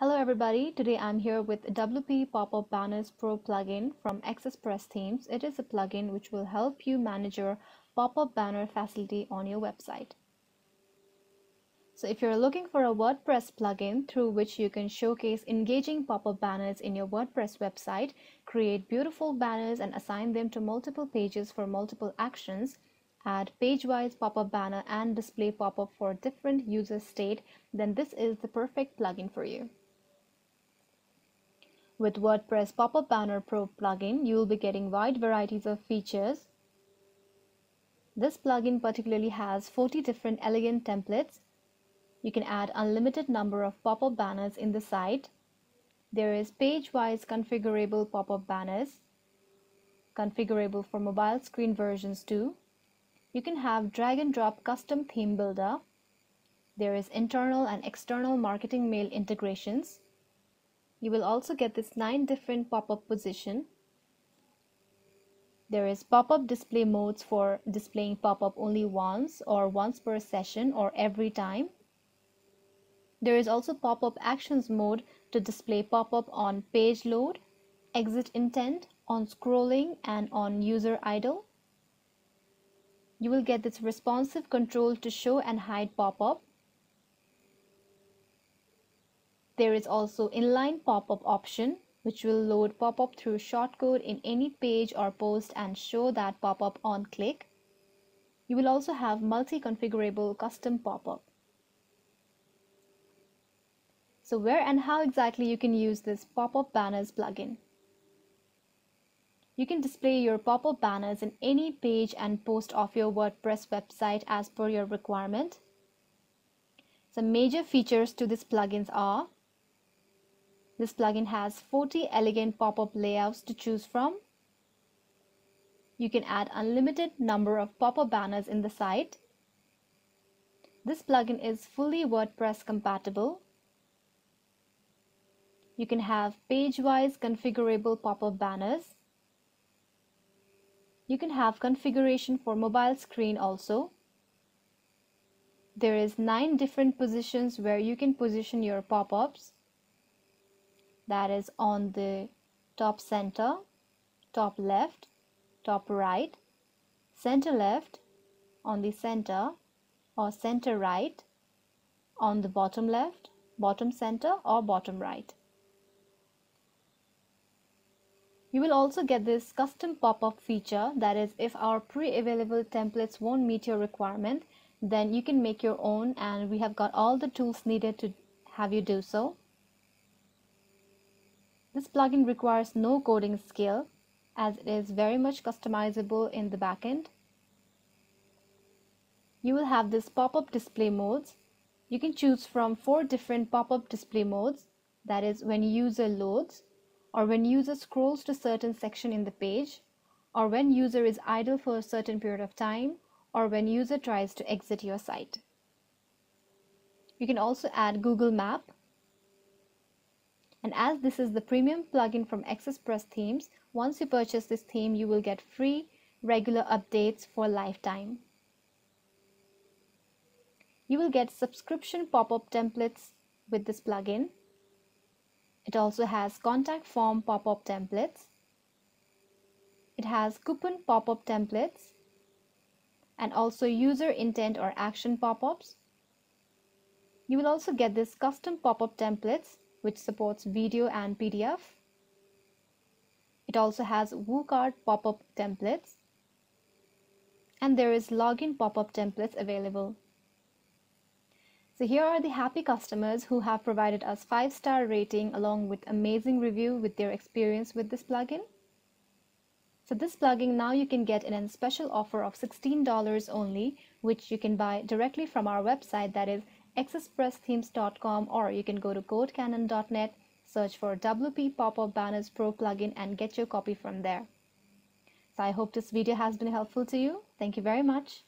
Hello everybody, today I'm here with WP Pop-Up Banners Pro plugin from Press Themes. It is a plugin which will help you manage your pop-up banner facility on your website. So if you're looking for a WordPress plugin through which you can showcase engaging pop-up banners in your WordPress website, create beautiful banners and assign them to multiple pages for multiple actions, add page-wise pop-up banner and display pop-up for different user state, then this is the perfect plugin for you. With WordPress Pop-up Banner Pro plugin, you will be getting wide varieties of features. This plugin particularly has 40 different elegant templates. You can add unlimited number of pop-up banners in the site. There is page-wise configurable pop-up banners, configurable for mobile screen versions too. You can have drag and drop custom theme builder. There is internal and external marketing mail integrations you will also get this nine different pop-up position. There is pop-up display modes for displaying pop-up only once or once per session or every time. There is also pop-up actions mode to display pop-up on page load, exit intent, on scrolling and on user idle. You will get this responsive control to show and hide pop-up There is also inline pop-up option which will load pop-up through shortcode in any page or post and show that pop-up on click. You will also have multi-configurable custom pop-up. So where and how exactly you can use this pop-up banners plugin? You can display your pop-up banners in any page and post of your WordPress website as per your requirement. Some major features to this plugins are this plugin has 40 elegant pop-up layouts to choose from. You can add unlimited number of pop-up banners in the site. This plugin is fully WordPress compatible. You can have page-wise configurable pop-up banners. You can have configuration for mobile screen also. There is nine different positions where you can position your pop-ups that is on the top center, top left, top right, center left, on the center or center right, on the bottom left, bottom center or bottom right. You will also get this custom pop-up feature that is if our pre-available templates won't meet your requirement then you can make your own and we have got all the tools needed to have you do so. This plugin requires no coding skill as it is very much customizable in the backend. You will have this pop-up display modes. You can choose from four different pop-up display modes that is when user loads or when user scrolls to certain section in the page or when user is idle for a certain period of time or when user tries to exit your site. You can also add Google Map and as this is the premium plugin from Press Themes, once you purchase this theme, you will get free regular updates for lifetime. You will get subscription pop-up templates with this plugin. It also has contact form pop-up templates. It has coupon pop-up templates and also user intent or action pop-ups. You will also get this custom pop-up templates which supports video and PDF. It also has WooCard pop-up templates and there is login pop-up templates available. So here are the happy customers who have provided us 5-star rating along with amazing review with their experience with this plugin. So this plugin now you can get in a special offer of $16 only, which you can buy directly from our website that is accesspressthemes.com or you can go to codecanyon.net, search for WP Pop-Up Banners Pro plugin and get your copy from there. So I hope this video has been helpful to you. Thank you very much.